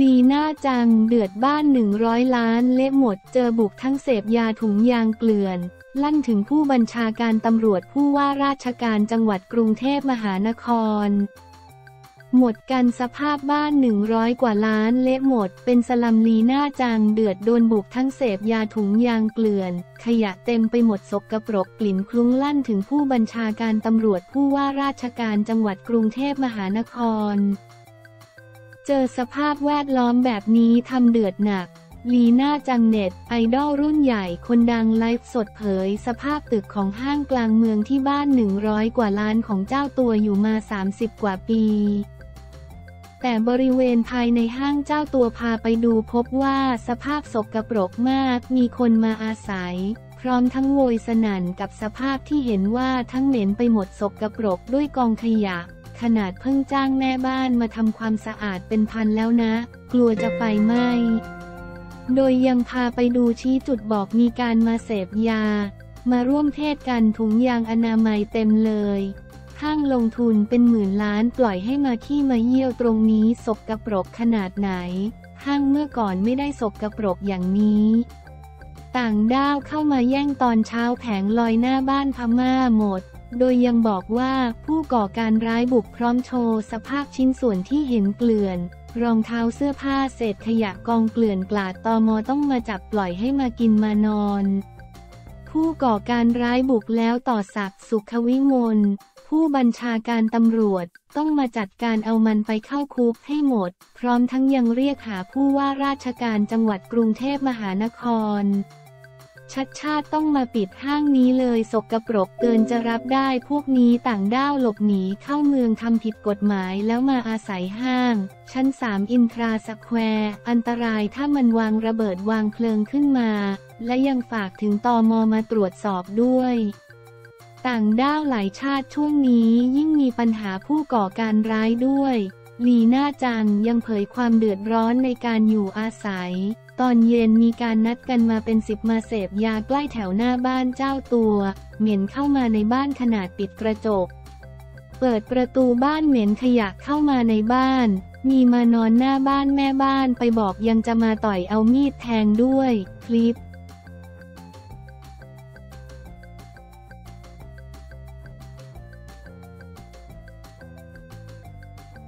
ลีน่าจังเดือดบ้าน 100 ล้านเละหมด เจอบุกทั้งเสพยาถุงยางเกลื่อน ลั่นถึงผู้บัญชาการตำรวจผู้ว่าราชการจังหวัดกรุงเทพมหานคร หมดกันสภาพบ้าน 100 กว่าล้านเละหมด เป็นสลัมลีหน่าจังเดือดโดนบุกทั้งเสพยาถุงยางเกลื่อน ขยะเต็มไปหมดศกกระปรกกลิ่นคลุ้งลั่นถึงผู้บัญชาการตำรวจผู้ว่าราชการจังหวัดกรุงเทพมหานคร เจอสภาพแวดล้อมแบบนี้ทำเดือดหนักลีน่าจังเน็ต ไอดอลรุ่นใหญ่คนดังไลฟ์สดเผย สภาพตึกของห้างกลางเมืองที่บ้าน 100 กว่าล้านของเจ้าตัวอยู่มา 30 กว่าปี แต่บริเวณภายในห้างเจ้าตัวพาไปดูพบว่าสภาพสกปรกมาก มีคนมาอาศัย พร้อมทั้งโวยสนั่นกับสภาพที่เห็นว่าทั้งเหม็นไปหมดสกปรกด้วยกองขยะ ขนาดเพิ่งจ้างแม่บ้านมาทำความสะอาดเป็นพันแล้วนะ กลัวจะไฟไหม้โดยยังพาไปดูชี้จุดบอกมีการมาเสพยา มาร่วมเทศกันถุงยางอนามัยเต็มเลย ห้างลงทุนเป็นหมื่นล้านปล่อยให้มาขี้มาเยี่ยวตรงนี้สกกระปรกขนาดไหน ห้างเมื่อก่อนไม่ได้สกกระปรกอย่างนี้ ต่างด้าวเข้ามาแย่งตอนเช้าแผงลอยหน้าบ้านพม่าหมด โดยยังบอกว่าผู้ก่อการร้ายบุกพร้อมโชว์สภาพชิ้นส่วนที่เห็นเกลื่อน รองเท้าเสื้อผ้าเศษขยะกองเกลื่อนกลาดตอมอต้องมาจับปล่อยให้มากินมานอนผู้ก่อการร้ายบุกแล้วต่อศักดิ์สุขวิมล ผู้บัญชาการตำรวจต้องมาจัดการเอามันไปเข้าคุกให้หมด พร้อมทั้งยังเรียกหาผู้ว่าราชการจังหวัดกรุงเทพมหานคชัชชาติต้องมาปิดห้างนี้เลยสกปรกเกินจะรับได้พวกนี้ต่างด้าวหลบหนีเข้าเมืองทำผิดกฎหมายแล้วมาอาศัยห้าง ชั้นสามอินทราสแควร์ อันตรายถ้ามันวางระเบิดวางเพลิงขึ้นมา และยังฝากถึงตอมอมาตรวจสอบด้วย ต่างด้าวหลายชาติช่วงนี้ยิ่งมีปัญหาผู้ก่อการร้ายด้วย ลีน่าจังยังเผยความเดือดร้อนในการอยู่อาศัย ตอนเย็นมีการนัดกันมาเป็นสิบมาเสพยาใกล้แถวหน้าบ้านเจ้าตัว เหม็นเข้ามาในบ้านขนาดปิดกระจก เปิดประตูบ้านเหม็นขยะเข้ามาในบ้าน มีมานอนหน้าบ้านแม่บ้านไปบอกยังจะมาต่อยเอามีดแทงด้วย คลิป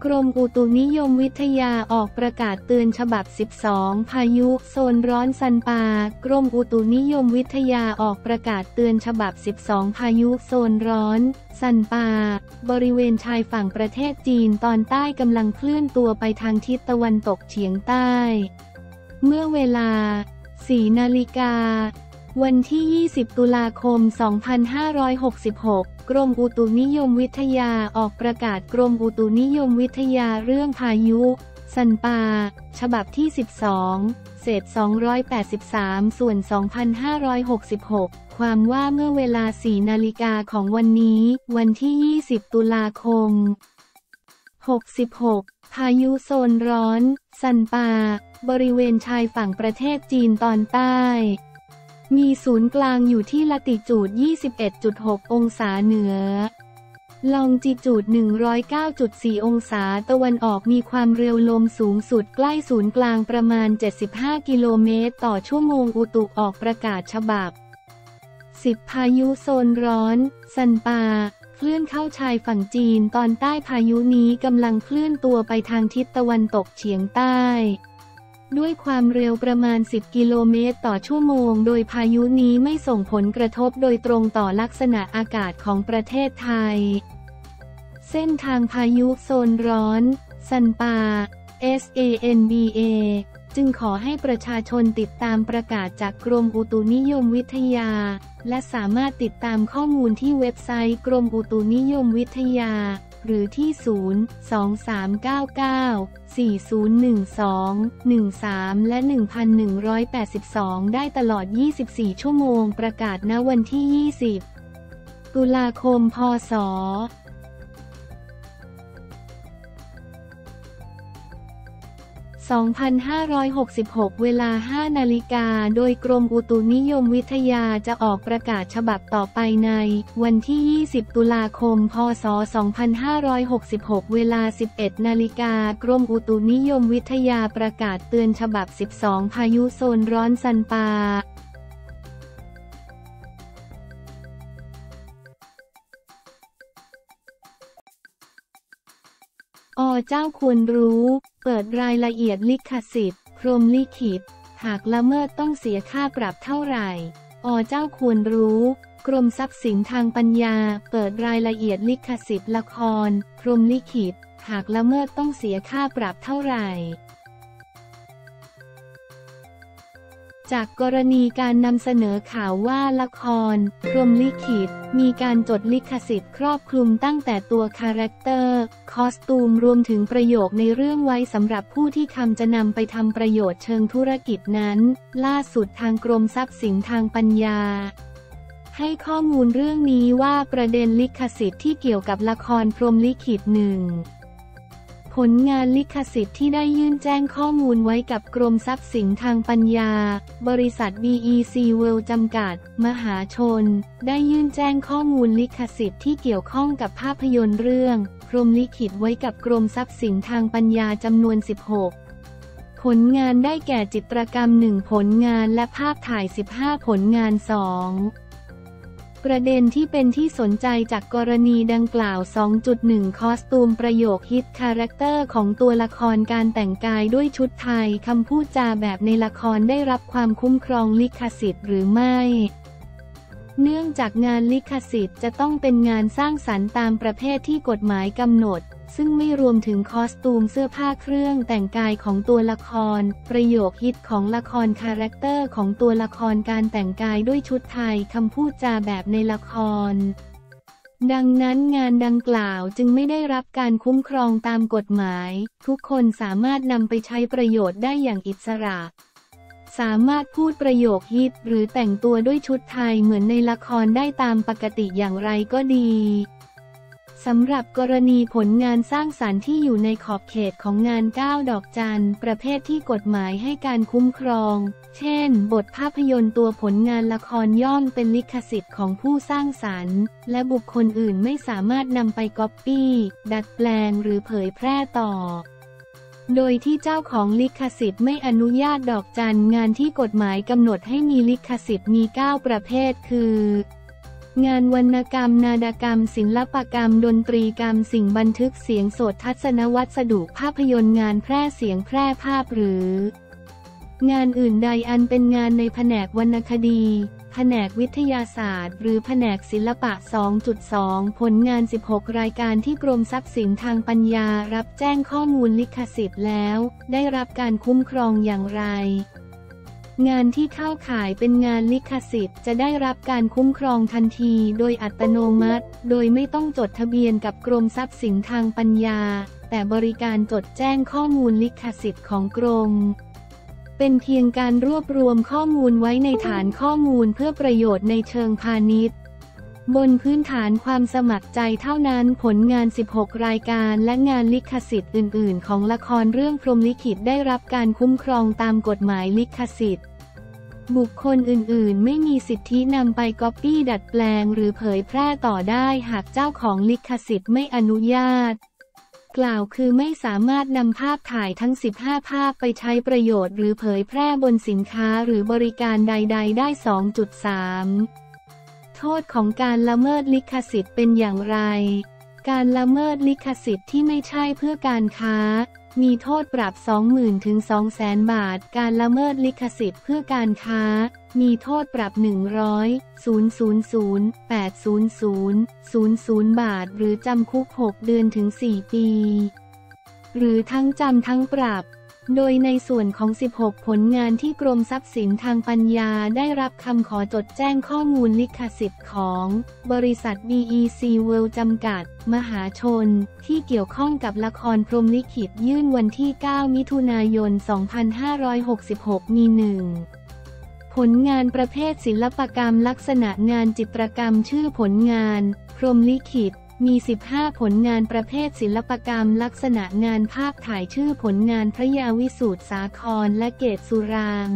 กรมอุตุนิยมวิทยาออกประกาศเตือนฉบับ 12 พายุ โซนร้อนซันปา กรมอุตุนิยมวิทยาออกประกาศเตือนฉบับ 12 พายุโซนร้อนซันปา บริเวณชายฝั่งประเทศจีนตอนใต้กำลังเคลื่อนตัวไปทางทิศตะวันตกเฉียงใต้ เมื่อเวลา 4 นาฬิกา วันที่ 20 ตุลาคม 2566 กรมอุตุนิยมวิทยาออกประกาศกรมอุตุนิยมวิทยาเรื่องพายุซันปา ฉบับที่ 12 เศษ 283 ส่วน 2566 ความว่าเมื่อเวลา 4 นาฬิกาของวันนี้ วันที่ 20 ตุลาคม 66พายุโซนร้อนซันปา บริเวณชายฝั่งประเทศจีนตอนใต้ มีศูนย์กลางอยู่ที่ละติจูด 21.6 องศาเหนือ ลองจิจูด 109.4 องศาตะวันออกมีความเร็วลมสูงสุดใกล้ศูนย์กลางประมาณ 75 กิโลเมตร ต่อชั่วโมงอุตุออกประกาศฉบับ 10 พายุโซนร้อน ซันปาเคลื่อนเข้าชายฝั่งจีนตอนใต้พายุนี้กำลังเคลื่อนตัวไปทางทิศตะวันตกเฉียงใต้ ด้วยความเร็วประมาณ 10 กิโลเมตรต่อชั่วโมง โดยพายุนี้ไม่ส่งผลกระทบโดยตรงต่อลักษณะอากาศของประเทศไทย เส้นทางพายุโซนร้อน ซันปา SANBA จึงขอให้ประชาชนติดตามประกาศจากกรมอุตุนิยมวิทยา และสามารถติดตามข้อมูลที่เว็บไซต์กรมอุตุนิยมวิทยา หรือที่ 02399401213 และ 1182 ได้ตลอด 24 ชั่วโมงประกาศณวันที่ 20 ตุลาคม พศ 2566 เวลา 5 นาฬิกา โดยกรมอุตุนิยมวิทยาจะออกประกาศฉบับต่อไปใน วันที่ 20 ตุลาคม พศ 2566 เวลา 11 นาฬิกากรมอุตุนิยมวิทยาประกาศเตือนฉบับ 12 พายุโซนร้อนซันปา อเจ้าควรรู้ เปิดรายละเอียดลิขสิทธิ์ พรมลิขิต หากละเมิดต้องเสียค่าปรับเท่าไหร่ อเจ้าควรรู้ กรมทรัพย์สินทางปัญญา เปิดรายละเอียดลิขสิทธิ์ละคร พรมลิขิต หากละเมิดต้องเสียค่าปรับเท่าไหร่ จากกรณีการนำเสนอข่าวว่าละคร พรมลิขิต มีการจดลิขสิทธิ์ครอบคลุมตั้งแต่ตัว character costume รวมถึงประโยคในเรื่องไว้สำหรับผู้ที่คำจะนำไปทำประโยชน์เชิงธุรกิจนั้น ล่าสุดทางกรมทรัพย์สินทางปัญญาให้ข้อมูลเรื่องนี้ว่าประเด็นลิขสิทธิ์ที่เกี่ยวกับละครพรหมลิขิตหนึ่ง ผลงานลิขสิทธิ์ที่ได้ยื่นแจ้งข้อมูลไว้กับกรมทรัพย์สินทางปัญญา บริษัท BEC World จำกัด มหาชน ได้ยื่นแจ้งข้อมูลลิขสิทธิ์ที่เกี่ยวข้องกับภาพยนตร์เรื่อง พรหมลิขิตไว้กับกรมทรัพย์สินทางปัญญาจำนวน 16ผลงานได้แก่จิตรกรรม 1 ผลงานและภาพถ่าย 15 ผลงาน 2 ประเด็นที่เป็นที่สนใจจากกรณีดังกล่าว 2.1 costume ประโยคฮิต character ของตัวละครการแต่งกายด้วยชุดไทยคำพูดจาแบบในละครได้รับความคุ้มครองลิขสิทธิ์หรือไม่ เนื่องจากงานลิขสิทธิ์จะต้องเป็นงานสร้างสรรค์ตามประเภทที่กฎหมายกำหนด ซึ่งไม่รวมถึง costume เสื้อผ้าเครื่องแต่งกายของตัวละคร ประโยคฮิตของละคร character ของตัวละครการแต่งกายด้วยชุดไทยคำพูดจาแบบในละคร ดังนั้นงานดังกล่าวจึงไม่ได้รับการคุ้มครองตามกฎหมาย ทุกคนสามารถนำไปใช้ประโยชน์ได้อย่างอิสระสามารถพูดประโยคฮิตหรือแต่งตัวด้วยชุดไทยเหมือนในละครได้ตามปกติอย่างไรก็ดี สำหรับกรณีผลงานสร้างสารรค์ที่อยู่ในขอบเขตของงาน9ดอกจันประเภทที่กฎหมายให้การคุ้มครอง เช่น บทภาพยนตร์ตัวผลงานละครย่อมเป็นลิขสิทธิ์ของผู้สร้างสรรค์ และบุคคลอื่นไม่สามารถนำไปก๊อปปี้ ดัดแปลงหรือเผยแพร่ต่อ โดยที่เจ้าของลิขสิทธิ์ไม่อนุญาตดอกจันงานที่กฎหมายกำหนดให้มีลิขสิทธิ์มี 9 ประเภทคือ งานวรรณกรรม นาฏกรรม ศิลปกรรม ดนตรีกรรม สิ่งบันทึกเสียงสดทัศนวัสดุภาพยนตร์งานแพร่เสียงแพร่ภาพหรือ งานอื่นใดอันเป็นงานในแผนกวรรณคดี แผนกวิทยาศาสตร์ หรือแผนกศิลปะ 2.2 ผลงาน 16 รายการที่กรมทรัพย์สินทางปัญญารับแจ้งข้อมูลลิขสิทธิ์แล้ว ได้รับการคุ้มครองอย่างไร งานที่เข้าข่ายเป็นงานลิขสิทธิ์ จะได้รับการคุ้มครองทันทีโดยอัตโนมัติ โดยไม่ต้องจดทะเบียนกับกรมทรัพย์สินทางปัญญา แต่บริการจดแจ้งข้อมูลลิขสิทธิ์ของกรม เป็นเพียงการรวบรวมข้อมูลไว้ในฐานข้อมูลเพื่อประโยชน์ในเชิงพาณิชย์บนพื้นฐานความสมัครใจเท่านั้นผลงาน 16 รายการและงานลิขสิทธิ์อื่น ๆ ของละครเรื่องพรมลิขิตได้รับการคุ้มครองตามกฎหมายลิขสิทธิ์ บุคคลอื่นๆ ไม่มีสิทธินำไปก๊อปปี้ดัดแปลง หรือเผยแพร่ต่อได้หากเจ้าของลิขสิทธิ์ไม่อนุญาต กล่าวคือไม่สามารถนำภาพถ่ายทั้ง 15 ภาพไปใช้ประโยชน์ หรือเผยแพร่บนสินค้าหรือบริการใด ๆ ได้ 2.3 โทษของการละเมิดลิขสิทธิ์เป็นอย่างไร การละเมิดลิขสิทธิ์ที่ไม่ใช่เพื่อการค้า มีโทษปรับ 20,000 ถึง 200,000 บาท การละเมิดลิขสิทธิ์เพื่อการค้า มีโทษปรับ 100 000 800 00 บาท หรือจำคุก 6 เดือนถึง 4 ปี หรือทั้งจำทั้งปรับ โดยในส่วนของ 16 ผลงานที่กรมทรัพย์สินทางปัญญาได้รับคำขอจดแจ้งข้อมูลลิขสิทธิ์ของ บริษัท BEC World จำกัด มหาชน ที่เกี่ยวข้องกับละครพรมลิขิตยื่นวันที่ 9 มิถุนายน 2566 มีหนึ่งผลงานประเภทศิลปกรรมลักษณะงานจิตรกรรมชื่อผลงาน พรมลิขิต มี 15 ผลงานประเภทศิลปกรรมลักษณะงานภาพถ่ายชื่อผลงานพระยาวิสูตรสาครและเกตสุราง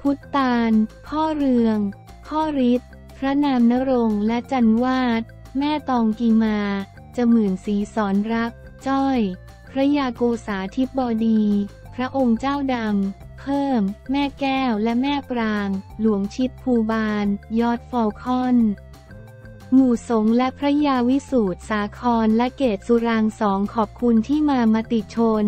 พุทธานพ่อเรือง พ่อฤทธิ์พระนามนรงและจันวาด แม่ตองกีมาจะหมื่นสีสอนรัก จ้อย พระยาโกษาธิบดี พระองค์เจ้าดำ เพิ่ม แม่แก้วและแม่ปราง หลวงชิดภูบาล ยอดฟอลคอน หมู่สงและพระยาวิสูตรสาครและเกตสุรางสองขอบคุณที่มามติชน